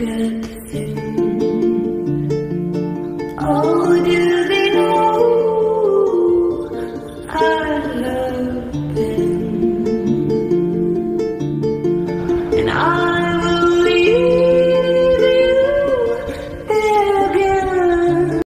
good thing. Oh, do they know I love?